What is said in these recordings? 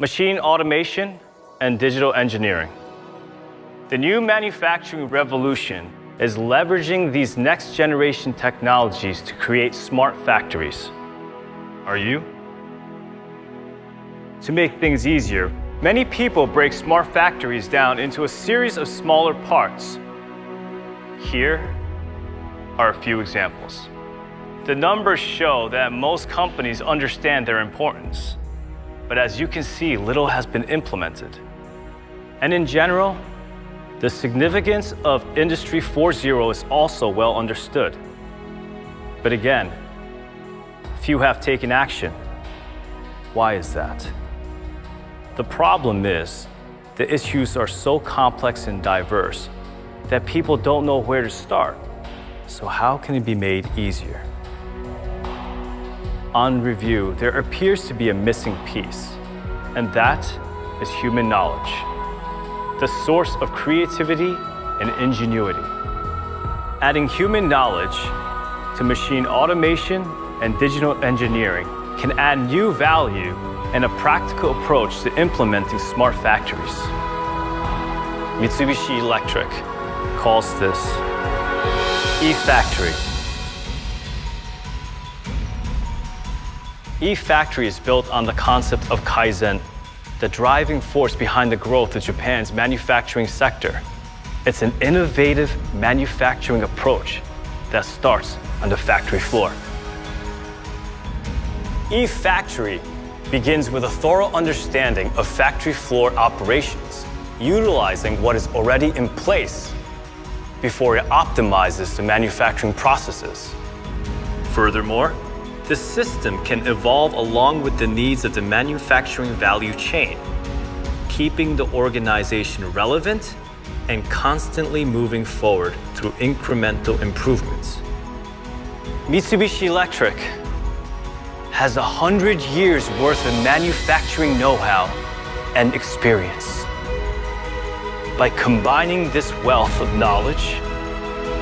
machine automation, and digital engineering. The new manufacturing revolution is leveraging these next generation technologies to create smart factories. Are you? To make things easier, many people break smart factories down into a series of smaller parts. Here are a few examples. The numbers show that most companies understand their importance. But as you can see, little has been implemented. And in general, the significance of Industry 4.0 is also well understood. But again, few have taken action. Why is that? The problem is the issues are so complex and diverse that people don't know where to start. So how can it be made easier? On review, there appears to be a missing piece, and that is human knowledge, the source of creativity and ingenuity. Adding human knowledge to machine automation and digital engineering can add new value and a practical approach to implementing smart factories. Mitsubishi Electric calls this e-factory. E-Factory is built on the concept of Kaizen, the driving force behind the growth of Japan's manufacturing sector. It's an innovative manufacturing approach that starts on the factory floor. E-Factory begins with a thorough understanding of factory floor operations, utilizing what is already in place before it optimizes the manufacturing processes. Furthermore, the system can evolve along with the needs of the manufacturing value chain, keeping the organization relevant and constantly moving forward through incremental improvements. Mitsubishi Electric has a hundred years worth of manufacturing know-how and experience. By combining this wealth of knowledge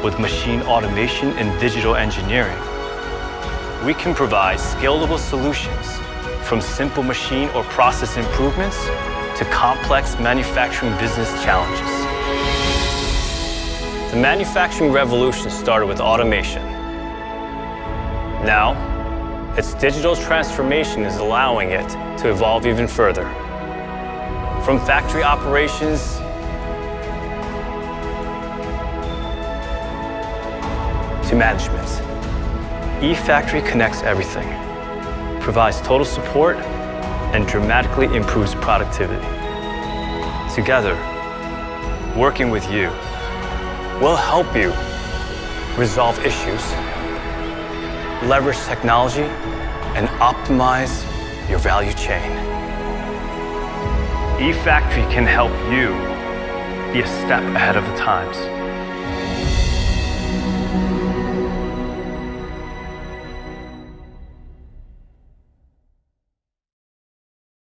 with machine automation and digital engineering, we can provide scalable solutions from simple machine or process improvements to complex manufacturing business challenges. The manufacturing revolution started with automation. Now, its digital transformation is allowing it to evolve even further. From factory operations to management. E-Factory connects everything, provides total support, and dramatically improves productivity. Together, working with you, will help you resolve issues, leverage technology, and optimize your value chain. E-Factory can help you be a step ahead of the times.